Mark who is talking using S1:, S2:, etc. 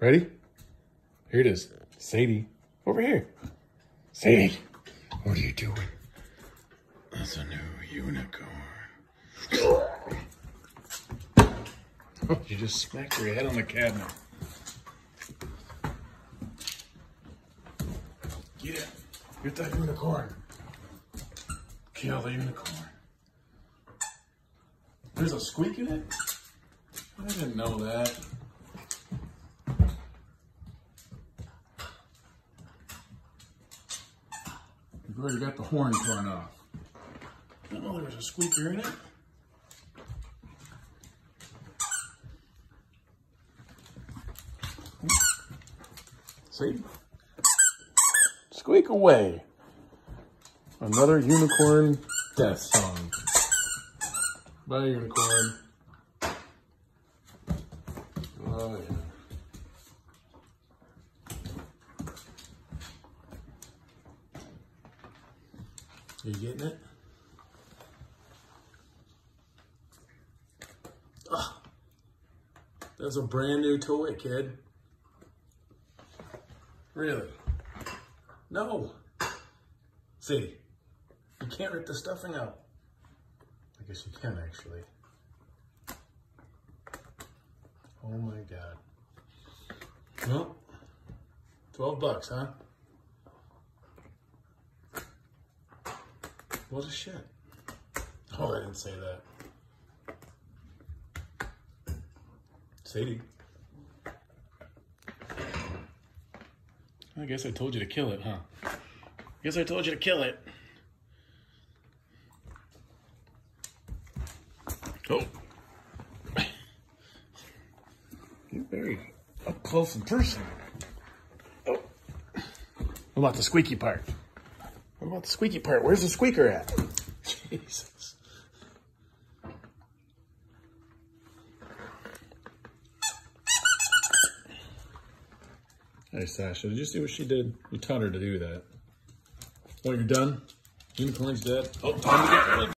S1: Ready? Here it is. Sadie, over here. Sadie, what are you doing? That's a new unicorn. Oh, you just smacked your head on the cabinet. Get it. Get that unicorn. Kill the unicorn. There's a squeak in it? I didn't know that. You've already got the horn torn off. Oh, I didn't know there was a squeaker in it. See? Squeak away. Another unicorn death song. Bye, unicorn. Oh, yeah. You getting it? Ah, that's a brand new toy, kid. Really? No. See, you can't rip the stuffing out. I guess you can actually. Oh my god. Well, 12 bucks, huh? What a shit. Oh, I didn't say that. Sadie. I guess I told you to kill it, huh? I Guess I told you to kill it. Oh. You're very up close and personal. Oh. What about the squeaky part? What about the squeaky part? Where's the squeaker at? Jesus. Hey, Sasha, did you see what she did? You taught her to do that. Oh, you're done? Unicorn's dead? Oh, time to get